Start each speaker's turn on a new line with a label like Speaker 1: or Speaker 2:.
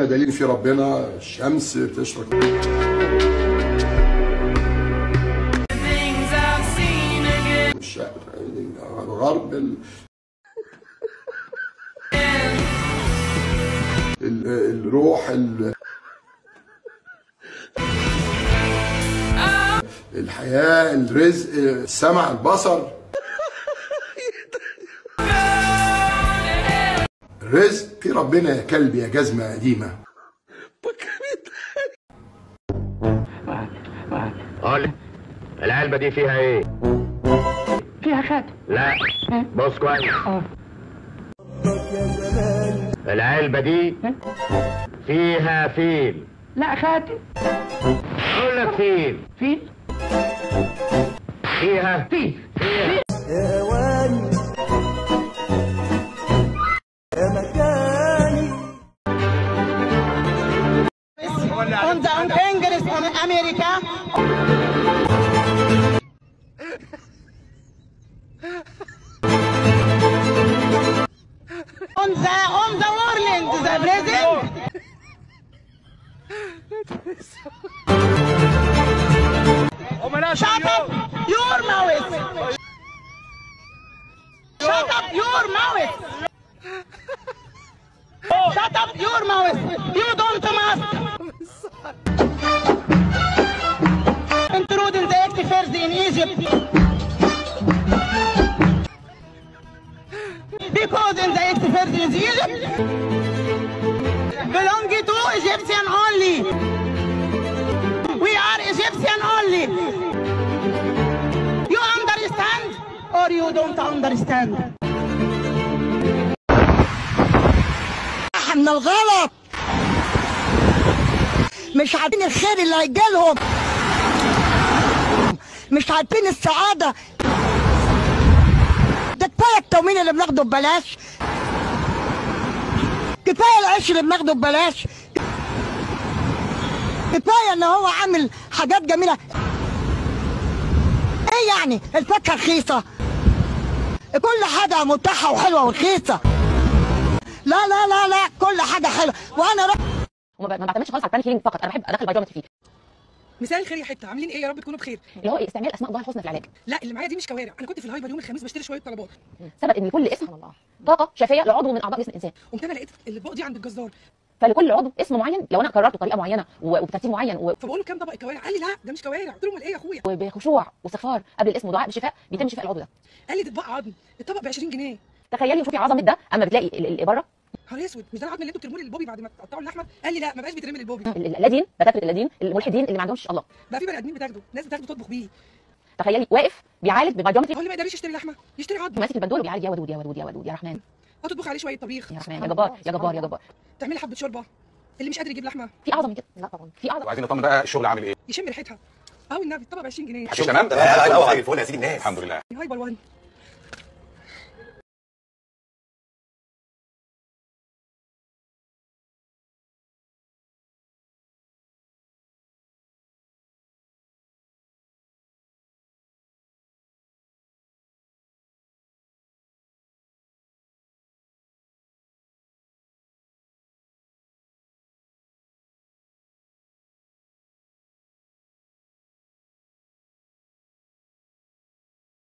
Speaker 1: دليل في ربنا الشمس بتشرق الغرب ال... ال- الروح ال... الحياة الرزق السمع البصر. الرزق في ربنا يا كلب يا جزمة قديمة
Speaker 2: قول العلبة دي فيها إيه؟
Speaker 3: فيها خاتم
Speaker 2: لا بص كويس. العلبة دي فيها فيل.
Speaker 3: لا خاتم
Speaker 2: أقول لك فيل.
Speaker 3: فيل.
Speaker 2: فيها؟
Speaker 3: فيل.
Speaker 2: فيها.
Speaker 4: on, the, on English, on America. on the on the world, the president. Shut up your mouth. Shut up your mouth. Oh. Shut up your mouth. Egypt. Because in the in Egypt belong to Egyptian only. We are Egyptian only. You understand or you don't understand?
Speaker 5: من الغلط مش عارفين الخير اللي هيجيلهم مش عارفين السعادة. ده كفاية التومين اللي بناخده ببلاش. كفاية العيش اللي بناخده ببلاش. كفاية إن هو عامل حاجات جميلة. إيه يعني؟ الفاكهة رخيصة. كل حاجة متاحة وحلوة ورخيصة. لا لا لا لا كل حاجة حلوة.
Speaker 6: وأنا ما بعتمدش خالص على healing فقط. أنا بحب أدخل biometry فيه.
Speaker 7: مساء الخير يا حتة. عاملين إيه؟ يا رب تكونوا بخير.
Speaker 6: اللي هو؟ استعمال أسماء الله الحسنى في العلاج.
Speaker 7: لا اللي معايا دي مش كوارع. أنا كنت في ال hyper يوم الخميس بشتري شوية طلبات.
Speaker 6: ثبت إن لكل اسم الله طاقة شافيه لعضو من أعضاء جسم الإنسان.
Speaker 7: قمت أنا لقيت الاطباق دي عند الجزار.
Speaker 6: فلكل عضو اسم معين لو أنا قررته بطريقة معينة وبترتيب معين و-
Speaker 7: فبقول له كام طبق الكوارع؟ قال لي لا ده مش كوارع. قلت له امال إيه يا أخويا.
Speaker 6: وبخشوع واستغفار قبل الاسم ودعاء بالشفاء بيتم شفاء العضو ده.
Speaker 7: قال لي ده اطباق عظم. الطبق ب 20 جنيه.
Speaker 6: تخيلي وشوفي عظمة ده أما بتلاقي بره
Speaker 7: نهار اسود مش ده العظم اللي أنتوا بترموه للبوبي بعد ما تقطعوا اللحمة؟ قال لي لا ما بقاش بيترمي للبوبي.
Speaker 6: ال- ال- الذين دكاتره الذين الملحدين اللي ما عندهمش الله.
Speaker 7: بقى في بني آدمين بتاخده ناس بتاخده تطبخ بيه.
Speaker 6: تخيلي واقف بيعالج ب biogeometry
Speaker 7: هو اللي ما يقدرش يشتري لحمة يشتري عظم.
Speaker 6: ماسك البندول وبيعالج يا ودود يا ودود يا ودود يا رحمن.
Speaker 7: أو تطبخ عليه شوية طبيخ.
Speaker 6: يا رحمن يا جبار يا جبار يا جبار.
Speaker 7: تعملي حبة شوربة. اللي مش قادر يجيب لحمة.
Speaker 6: في أعظم من كده. لا طبعا. في أعظم.
Speaker 8: وعايزين نطمن بقى الشغل عامل إيه؟
Speaker 7: يشم ريحتها. أو النبي الطبق ب 20 جنيه
Speaker 8: تمام؟
Speaker 9: لا لا لا زي الفل يا سيدي الناس.
Speaker 8: الحمد لله.
Speaker 7: هايبر 1